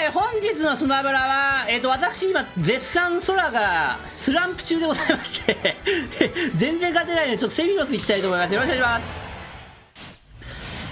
で本日のスマブラは、えっ、と、私今、絶賛空がスランプ中でございまして、全然勝てないので、ちょっとセフィロス行きたいと思います。よろしくお願いします。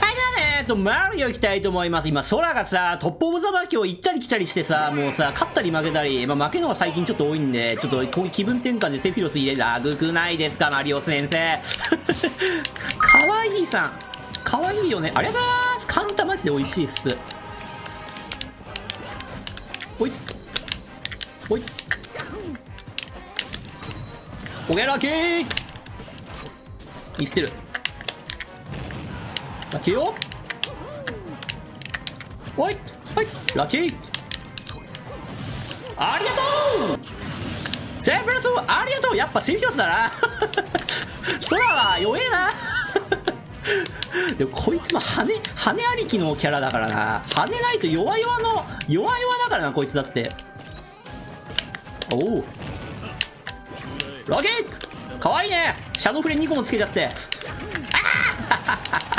はい、じゃあね、えっと、マリオ行きたいと思います。今、空がさ、トップオブザマー今日行ったり来たりしてさ、もうさ、勝ったり負けたり、まあ、負けのが最近ちょっと多いんで、ちょっとこういう気分転換でセフィロス入れラグくないですか、マリオ先生。かわいいさん。かわいいよね。ありがとうございます。カウンターマジで美味しいっす。ほい。ほい。おげラッキー。見捨てる。ラッキーよ。おい。はい。ラッキー。ありがとう。セーフラスありがとう。やっぱセーフロスだなソラは弱えな。でもこいつも羽羽ありきのキャラだからな。羽ないと弱々の弱々だからなこいつだって。おおラッキーかわいいね。シャドウフレア2個もつけちゃって。ああ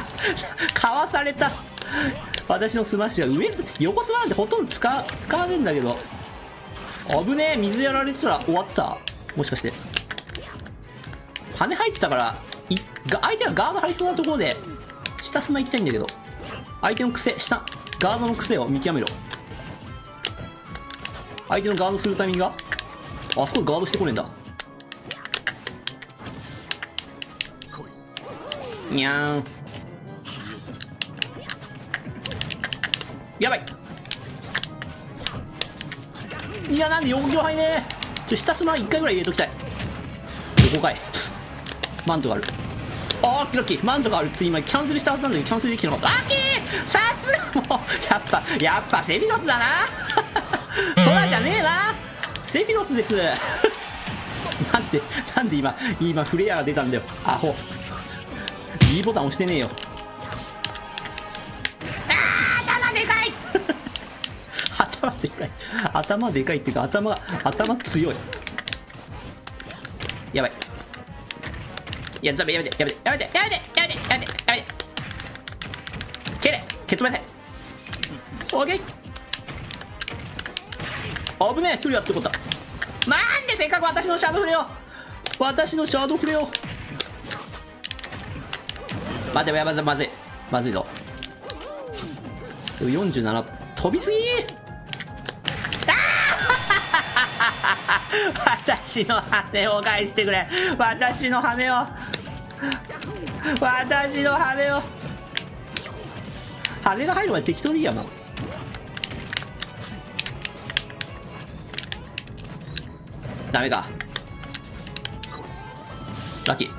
かわされた。私のスマッシュが上横スマなんてほとんど使使わねえんだけど。危ねえ。水やられてたら終わってた。もしかして。羽入ってたから。い相手がガード張りそうなところで下スマ行きたいんだけど相手の癖下ガードの癖を見極めろ。相手のガードするタイミングがあそこでガードしてこねえんだ。にゃーん。やばい。いやなんで4行入ねちょ下スマ1回ぐらい入れときたい。横かい。マントがある。あーラッキー。マントがある。次今キャンセルしたはずなんだけどキャンセルできてなかった。ラッキー！さすが！もうやっぱやっぱセフィロスだな。空じゃねえな。セフィロスです。なんでなんで今今フレアが出たんだよ。アホ。B ボタン押してねえよ。あー頭でかい！頭でかい。頭でかいっていうか頭頭強い。やばいいや、ザメやめて、やめて、やめて、やめて、やめて、やめて、やめて。蹴れ、蹴っ飛ばせ。オーケー。危ねえ、距離あってこった。なんでせっかく私のシャドウフレを。私のシャドウフレを。待て、やばい、まずい。まずいぞ。でも47、飛びすぎ 私の羽を返してくれ私の羽を 私の羽を。羽が入るまで適当でいいやもう。ダメか。ラッキー。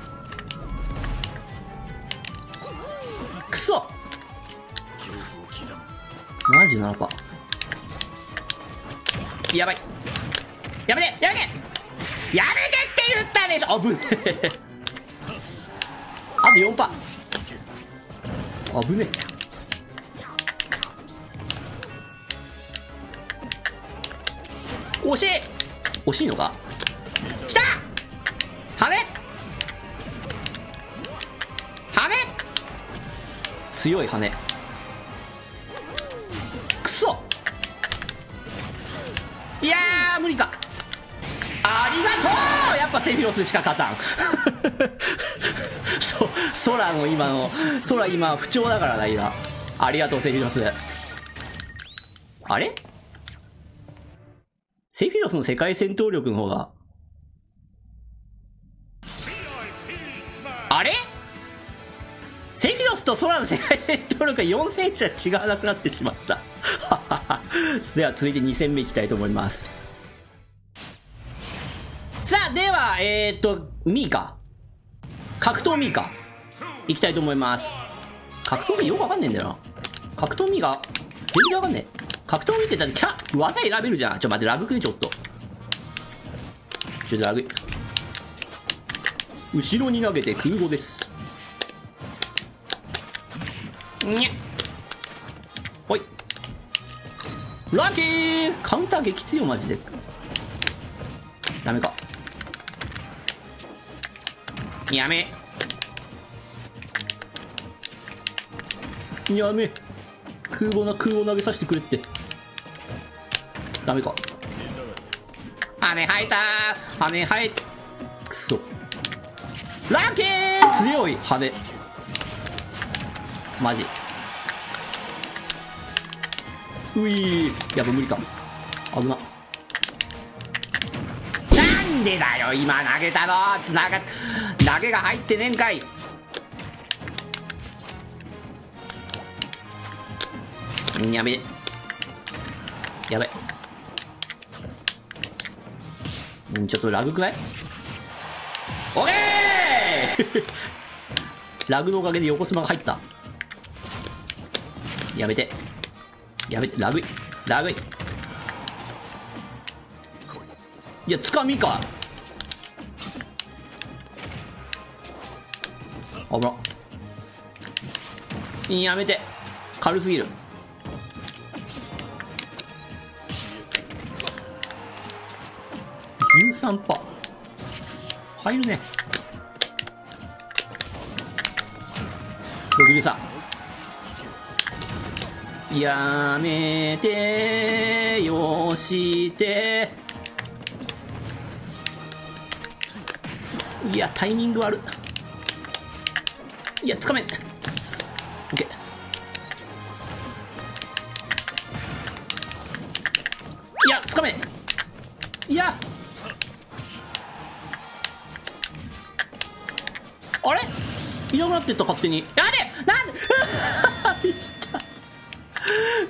くそ77%やばい。やめてやめて。やめてって言ったでしょ。危ねえ。あと4パー。危ねえ。惜しい。惜しいのか？きた！羽羽強い羽くそ！いやー無理か。ありがとう！やっぱセフィロスしか勝たん。空の今の。空今不調だからな今。ありがとうセフィロス。あれ？セフィロスの世界戦闘力の方が。あれ？セフィロスと空の世界戦闘力が4センチは違わなくなってしまった。では続いて2戦目いきたいと思います。さあではえー、っとミーか。格闘ミーか。いきたいと思います。格闘ミーよくわかんねえんだよな。格闘ミーが全然わかんねえ。格闘ミーってだってキャ技選べるじゃん。ちょ待ってラグくねちょっと。ちょっとラグ。後ろに投げて空語です。にゃ。ほい。ラッキー!カウンター激強マジで。ダメか。やめ。やめ。空母な空母投げさせてくれって。ダメか。羽生えた。羽生え。くそ。ラッキー強い羽マジ。ういやば無理か。危な。なんでだよ今投げたの？つなが投げが入ってねえんかい。やべ。やべ。んちょっとラグくない？オッケー！ラグのおかげで横スマが入った。やめて。やめて。ラグい。ラグい。いやつかみか。危な。やめて。軽すぎる。13パ入るね。63やめてよして。いやタイミング悪っ。いやつかめん。OK いやつかめん。いや。あれ？いなくなってった勝手に。やべなんで？ミスった。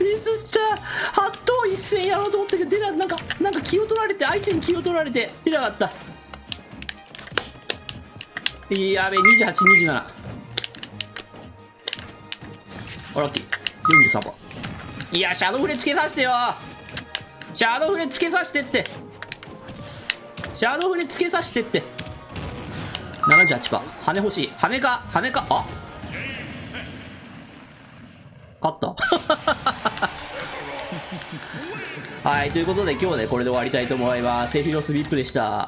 ミスった。八頭一戦やろうと思ったけど出ななんかなんか気を取られて相手に気を取られて出なかった。やべ2827ラッキー43パーいやシャドウフレつけさせてよ。シャドウフレつけさせてって。シャドウフレつけさせてって。78%羽欲しい。羽か羽かあ？勝った。はいということで今日でこれで終わりたいと思います。セフィロスビップでした。